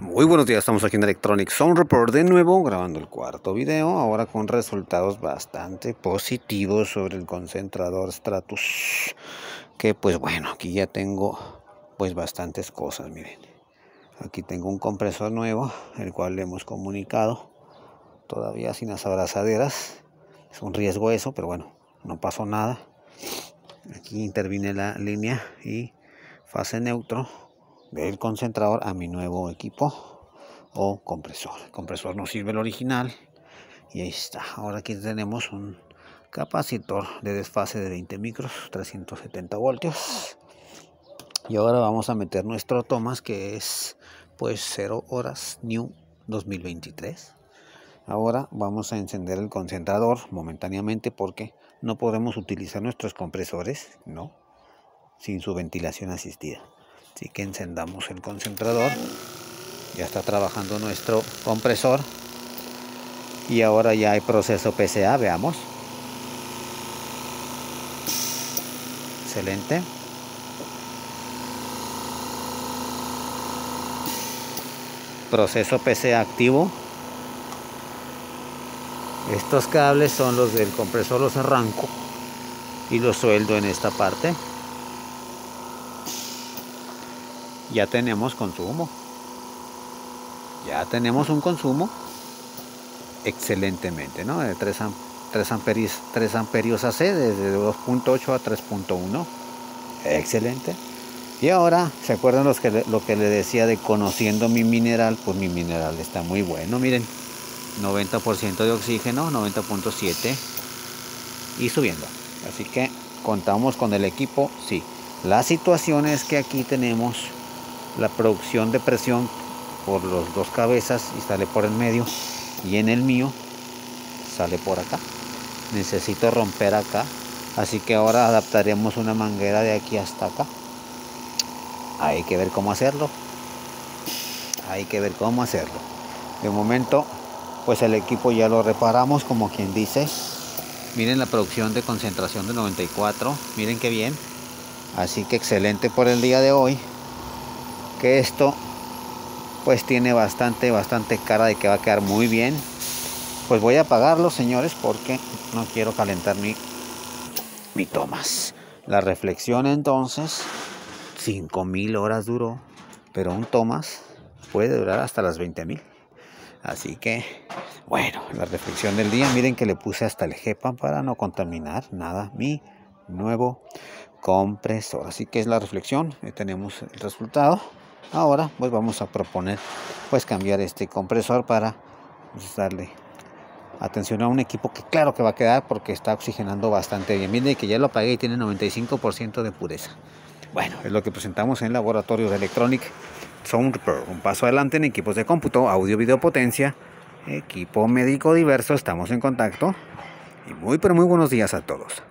Muy buenos días, estamos aquí en Electronic Sound Report de nuevo, grabando el cuarto video, ahora con resultados bastante positivos sobre el concentrador Stratus, que pues bueno, aquí ya tengo pues bastantes cosas, miren. Aquí tengo un compresor nuevo, el cual le hemos comunicado, todavía sin las abrazaderas, es un riesgo eso, pero bueno, no pasó nada. Aquí interviene la línea y fase neutro del concentrador a mi nuevo equipo o compresor. El compresor no sirve el original y ahí está. Ahora aquí tenemos un capacitor de desfase de 20 micros, 370 voltios. Y ahora vamos a meter nuestro Thomas que es pues 0 horas New 2023. Ahora vamos a encender el concentrador momentáneamente porque no podemos utilizar nuestros compresores, ¿no? Sin su ventilación asistida. Así que encendamos el concentrador. Ya está trabajando nuestro compresor. Y ahora ya hay proceso PCA, veamos. Excelente. Proceso PCA activo. Estos cables son los del compresor, los arranco y los sueldo en esta parte ya tenemos consumo. Ya tenemos un consumo excelentemente, ¿no? De 3, 3, amperios, 3 amperios AC desde 2.8 a 3.1. Excelente. Y ahora, ¿se acuerdan los que, lo que le decía de conociendo mi mineral? Pues mi mineral está muy bueno, miren. 90% de oxígeno, 90.7 y subiendo. Así que contamos con el equipo, sí. La situación es que aquí tenemos la producción de presión por los dos cabezas y sale por el medio. Y en el mío sale por acá. Necesito romper acá. Así que ahora adaptaremos una manguera de aquí hasta acá. Hay que ver cómo hacerlo. Hay que ver cómo hacerlo. De momento pues el equipo ya lo reparamos como quien dice. Miren la producción de concentración de 94 miren qué bien. Así que excelente por el día de hoy que esto pues tiene bastante bastante cara de que va a quedar muy bien. Pues voy a apagarlo señores porque no quiero calentar mi mi tomas. La reflexión entonces 5000 horas duró pero un tomas puede durar hasta las 20000 así que bueno la reflexión del día miren que le puse hasta el GEPA para no contaminar nada mi nuevo compresor. Así que es la reflexión tenemos el resultado ahora pues vamos a proponer pues cambiar este compresor para pues, darle atención a un equipo que claro que va a quedar porque está oxigenando bastante bien. Miren que ya lo apagué y tiene 95% de pureza. Bueno es lo que presentamos en laboratorio de Electronic. Sound un paso adelante en equipos de cómputo audio video potencia equipo médico diverso. Estamos en contacto. Y muy pero muy buenos días a todos